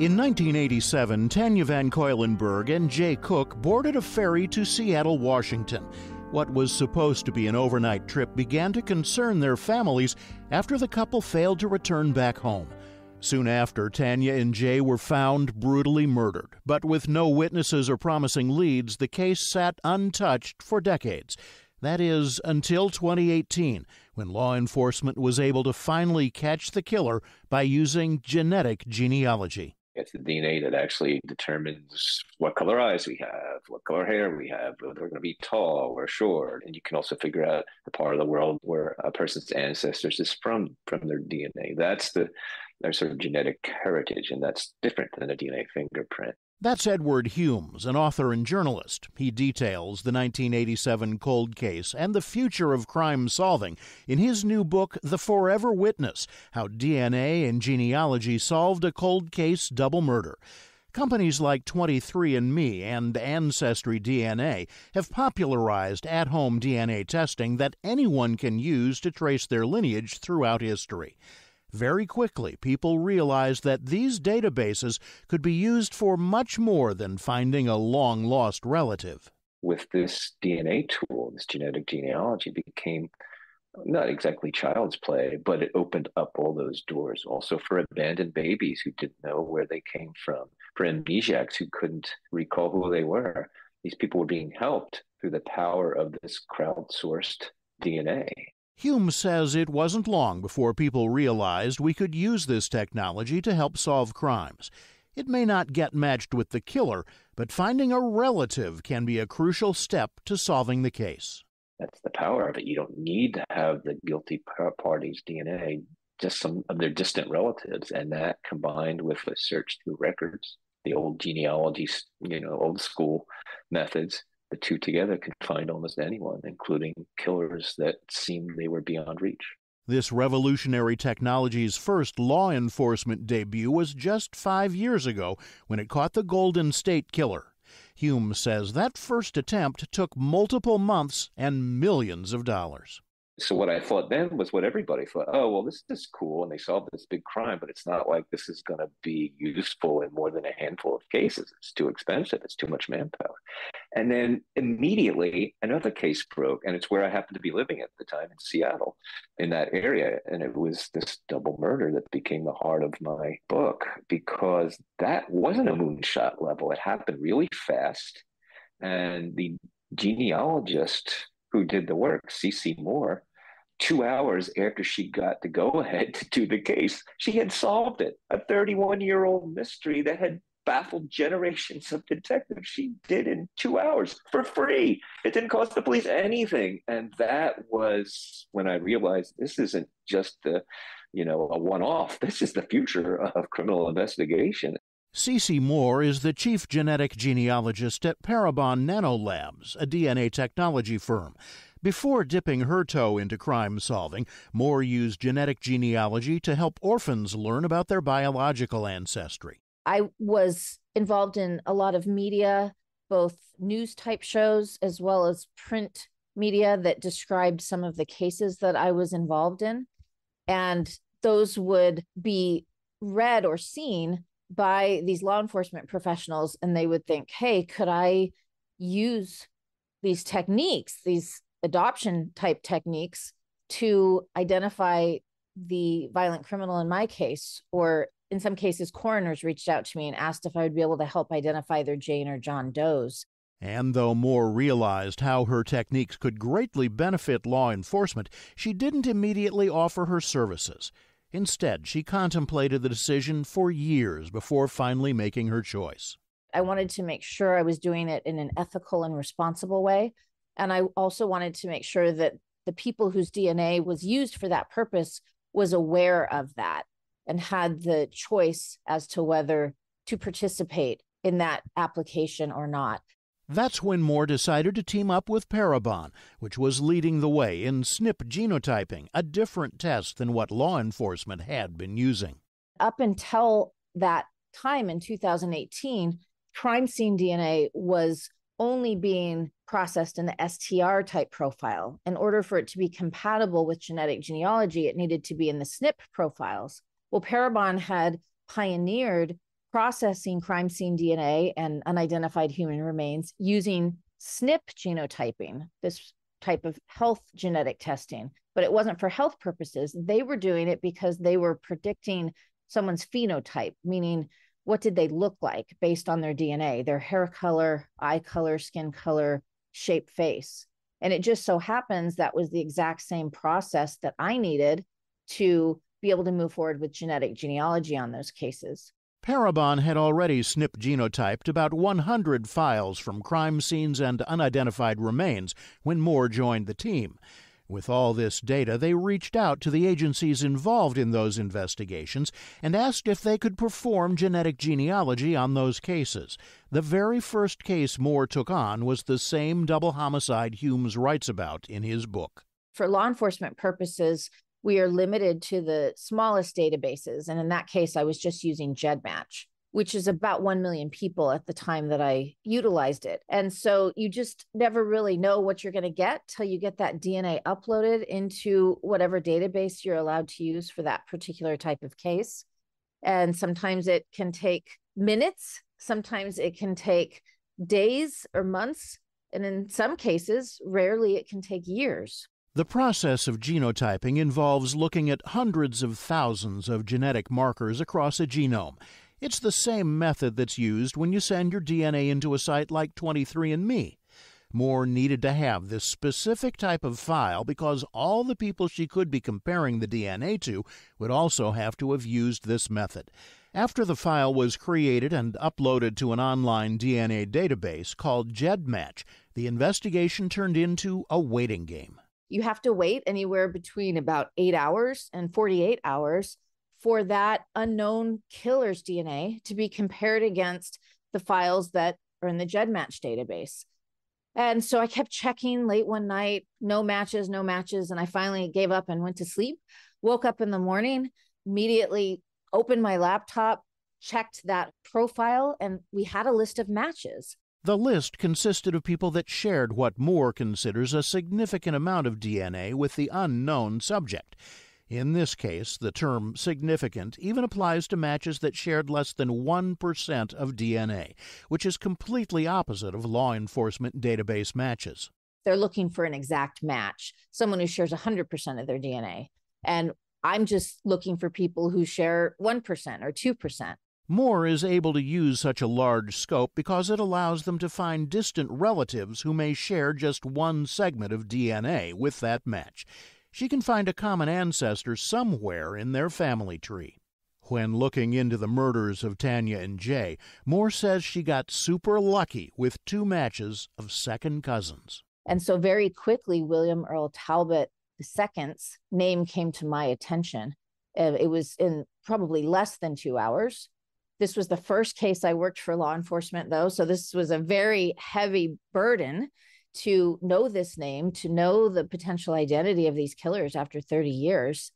In 1987, Tanya Van Cuylenburg and Jay Cook boarded a ferry to Seattle, Washington. What was supposed to be an overnight trip began to concern their families after the couple failed to return back home. Soon after, Tanya and Jay were found brutally murdered, but with no witnesses or promising leads, the case sat untouched for decades. That is, until 2018, when law enforcement was able to finally catch the killer by using genetic genealogy. It's the DNA that actually determines what color eyes we have, what color hair we have, whether we're going to be tall or short. And you can also figure out the part of the world where a person's ancestors is from from their DNA. That's the their sort of genetic heritage, and that's different than a DNA fingerprint. That's Edward Humes, an author and journalist. He details the 1987 cold case and the future of crime solving in his new book, The Forever Witness How DNA and Genealogy Solved a Cold Case Double Murder. Companies like 23andMe and Ancestry DNA have popularized at home DNA testing that anyone can use to trace their lineage throughout history. Very quickly, people realized that these databases could be used for much more than finding a long lost relative. With this DNA tool, this genetic genealogy became not exactly child's play, but it opened up all those doors also for abandoned babies who didn't know where they came from, for amnesiacs who couldn't recall who they were. These people were being helped through the power of this crowdsourced DNA. Humes says it wasn't long before people realized we could use this technology to help solve crimes. It may not get matched with the killer, but finding a relative can be a crucial step to solving the case. That's the power of it. You don't need to have the guilty party's DNA, just some of their distant relatives. And that combined with a search through records, the old genealogy, you know, old school methods, the two together can find almost anyone, including killers that seemed they were beyond reach. This revolutionary technology's first law enforcement debut was just five years ago when it caught the Golden State Killer. Humes says that first attempt took multiple months and millions of dollars. So what I thought then was what everybody thought. Oh, well, this is cool, and they solved this big crime, but it's not like this is going to be useful in more than a handful of cases. It's too expensive. It's too much manpower. And then immediately another case broke, and it's where I happened to be living at the time in Seattle, in that area, and it was this double murder that became the heart of my book because that wasn't a moonshot level. It happened really fast, and the genealogist who did the work, CeCe Moore, two hours after she got the go ahead to do the case, she had solved it. A 31 year old mystery that had baffled generations of detectives. She did in two hours for free. It didn't cost the police anything. And that was when I realized this isn't just a, you know, a one off. This is the future of criminal investigation. CeCe Moore is the chief genetic genealogist at Parabon Nanolabs, a DNA technology firm. Before dipping her toe into crime solving, Moore used genetic genealogy to help orphans learn about their biological ancestry. I was involved in a lot of media, both news type shows as well as print media that described some of the cases that I was involved in. And those would be read or seen by these law enforcement professionals, and they would think, hey, could I use these techniques, these adoption type techniques to identify the violent criminal in my case or in some cases coroners reached out to me and asked if i would be able to help identify their jane or john does and though Moore realized how her techniques could greatly benefit law enforcement, she didn't immediately offer her services. Instead, she contemplated the decision for years before finally making her choice. I wanted to make sure I was doing it in an ethical and responsible way. And I also wanted to make sure that the people whose DNA was used for that purpose was aware of that and had the choice as to whether to participate in that application or not. That's when Moore decided to team up with Parabon, which was leading the way in SNP genotyping, a different test than what law enforcement had been using. Up until that time in 2018, crime scene DNA was only being processed in the STR type profile. In order for it to be compatible with genetic genealogy, it needed to be in the SNP profiles. Well, Parabon had pioneered processing crime scene DNA and unidentified human remains using SNP genotyping, this type of health genetic testing, but it wasn't for health purposes. They were doing it because they were predicting someone's phenotype, meaning what did they look like based on their DNA, their hair color, eye color, skin color, shape, face. And it just so happens that was the exact same process that I needed to be able to move forward with genetic genealogy on those cases. Parabon had already SNP genotyped about 100 files from crime scenes and unidentified remains when Moore joined the team. With all this data, they reached out to the agencies involved in those investigations and asked if they could perform genetic genealogy on those cases. The very first case Moore took on was the same double homicide Humes writes about in his book. For law enforcement purposes, we are limited to the smallest databases. And in that case, I was just using GEDmatch, which is about 1 million people at the time that I utilized it. And so you just never really know what you're going to get till you get that DNA uploaded into whatever database you're allowed to use for that particular type of case. And sometimes it can take minutes, sometimes it can take days or months. And in some cases, rarely it can take years. The process of genotyping involves looking at hundreds of thousands of genetic markers across a genome. It's the same method that's used when you send your DNA into a site like 23andMe. Moore needed to have this specific type of file because all the people she could be comparing the DNA to would also have to have used this method. After the file was created and uploaded to an online DNA database called GEDmatch, the investigation turned into a waiting game you have to wait anywhere between about eight hours and 48 hours for that unknown killer's DNA to be compared against the files that are in the GEDmatch database. And so I kept checking late one night, no matches, no matches. And I finally gave up and went to sleep. Woke up in the morning, immediately opened my laptop, checked that profile, and we had a list of matches. The list consisted of people that shared what Moore considers a significant amount of DNA with the unknown subject. In this case, the term significant even applies to matches that shared less than 1% of DNA, which is completely opposite of law enforcement database matches. They're looking for an exact match, someone who shares 100% of their DNA. And I'm just looking for people who share 1% or 2%. Moore is able to use such a large scope because it allows them to find distant relatives who may share just one segment of DNA with that match. She can find a common ancestor somewhere in their family tree. When looking into the murders of Tanya and Jay, Moore says she got super lucky with two matches of second cousins. And so, very quickly, William Earl Talbot II's name came to my attention. It was in probably less than two hours. This was the first case I worked for law enforcement, though. So this was a very heavy burden to know this name, to know the potential identity of these killers after 30 years.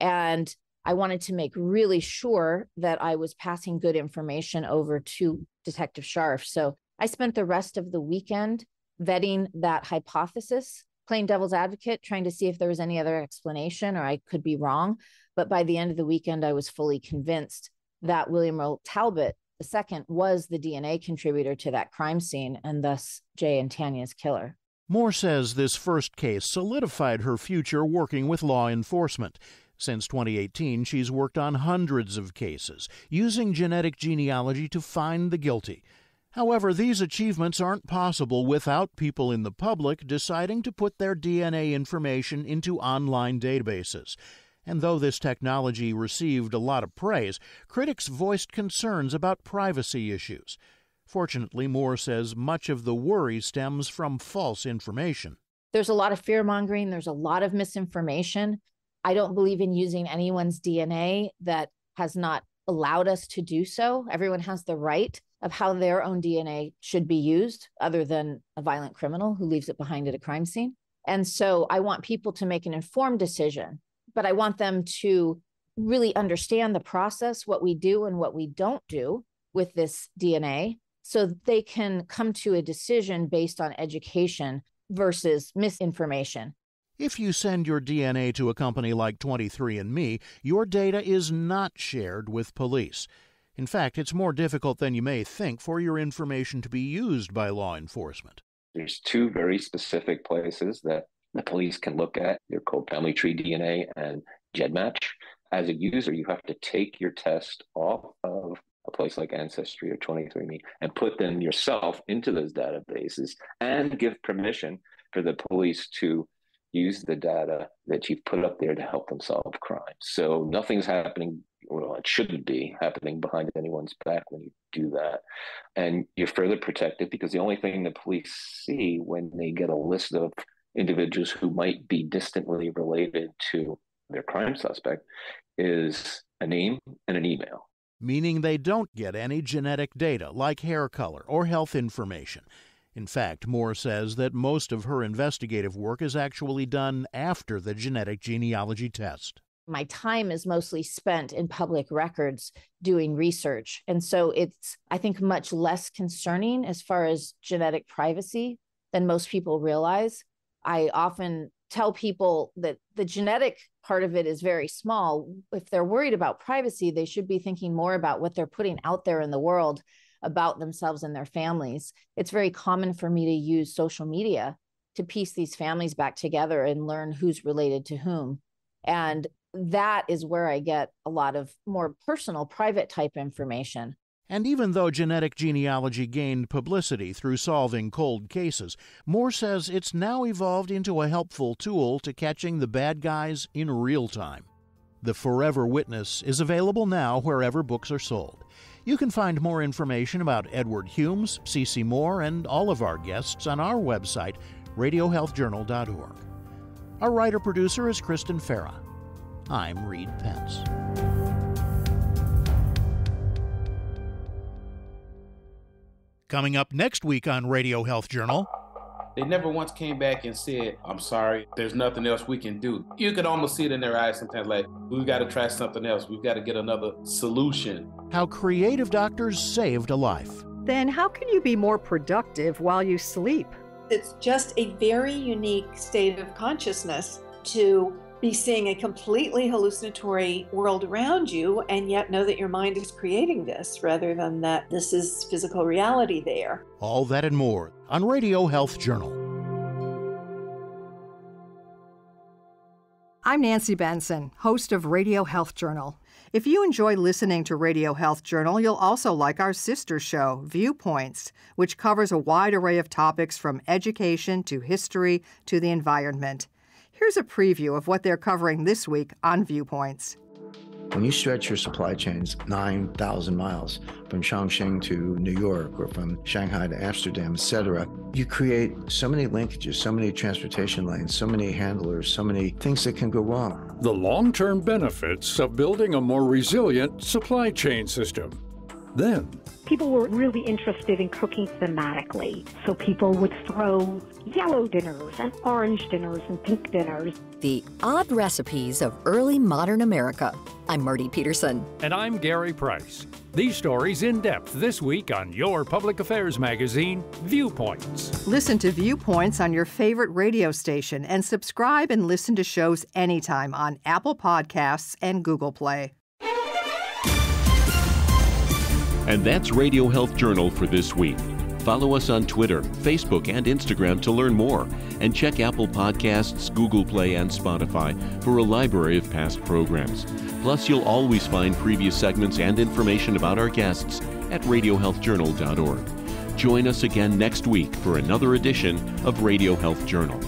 And I wanted to make really sure that I was passing good information over to Detective Scharf. So I spent the rest of the weekend vetting that hypothesis, playing devil's advocate, trying to see if there was any other explanation or I could be wrong. But by the end of the weekend, I was fully convinced that William Earl Talbot II was the DNA contributor to that crime scene and thus Jay and Tanya's killer. Moore says this first case solidified her future working with law enforcement. Since 2018, she's worked on hundreds of cases, using genetic genealogy to find the guilty. However, these achievements aren't possible without people in the public deciding to put their DNA information into online databases. And though this technology received a lot of praise, critics voiced concerns about privacy issues. Fortunately, Moore says much of the worry stems from false information. There's a lot of fear mongering, there's a lot of misinformation. I don't believe in using anyone's DNA that has not allowed us to do so. Everyone has the right of how their own DNA should be used, other than a violent criminal who leaves it behind at a crime scene. And so I want people to make an informed decision but I want them to really understand the process, what we do and what we don't do with this DNA, so they can come to a decision based on education versus misinformation. If you send your DNA to a company like 23andMe, your data is not shared with police. In fact, it's more difficult than you may think for your information to be used by law enforcement. There's two very specific places that the police can look at your cold family tree DNA and GEDmatch. As a user, you have to take your test off of a place like Ancestry or 23andMe and put them yourself into those databases and give permission for the police to use the data that you've put up there to help them solve crimes. So nothing's happening, well, it shouldn't be happening behind anyone's back when you do that. And you're further protected because the only thing the police see when they get a list of individuals who might be distantly related to their crime suspect is a name and an email. Meaning they don't get any genetic data like hair color or health information. In fact, Moore says that most of her investigative work is actually done after the genetic genealogy test. My time is mostly spent in public records doing research. And so it's, I think, much less concerning as far as genetic privacy than most people realize. I often tell people that the genetic part of it is very small. If they're worried about privacy, they should be thinking more about what they're putting out there in the world about themselves and their families. It's very common for me to use social media to piece these families back together and learn who's related to whom. And that is where I get a lot of more personal, private type information. And even though genetic genealogy gained publicity through solving cold cases, Moore says it's now evolved into a helpful tool to catching the bad guys in real time. The Forever Witness is available now wherever books are sold. You can find more information about Edward Humes, CeCe Moore, and all of our guests on our website, radiohealthjournal.org. Our writer producer is Kristen Farah. I'm Reed Pence. Coming up next week on Radio Health Journal. They never once came back and said, I'm sorry, there's nothing else we can do. You could almost see it in their eyes sometimes like, we've got to try something else. We've got to get another solution. How creative doctors saved a life. Then how can you be more productive while you sleep? It's just a very unique state of consciousness to be seeing a completely hallucinatory world around you and yet know that your mind is creating this rather than that this is physical reality there. All that and more on Radio Health Journal. I'm Nancy Benson, host of Radio Health Journal. If you enjoy listening to Radio Health Journal, you'll also like our sister show, Viewpoints, which covers a wide array of topics from education to history to the environment. Here's a preview of what they're covering this week on Viewpoints. When you stretch your supply chains 9,000 miles from Chongqing to New York or from Shanghai to Amsterdam, etc., you create so many linkages, so many transportation lanes, so many handlers, so many things that can go wrong. The long term benefits of building a more resilient supply chain system. Then, people were really interested in cooking thematically. So people would throw yellow dinners and orange dinners and pink dinners. The odd recipes of early modern America. I'm Marty Peterson. And I'm Gary Price. These stories in depth this week on your public affairs magazine, Viewpoints. Listen to Viewpoints on your favorite radio station and subscribe and listen to shows anytime on Apple Podcasts and Google Play. And that's Radio Health Journal for this week. Follow us on Twitter, Facebook, and Instagram to learn more. And check Apple Podcasts, Google Play, and Spotify for a library of past programs. Plus, you'll always find previous segments and information about our guests at radiohealthjournal.org. Join us again next week for another edition of Radio Health Journal.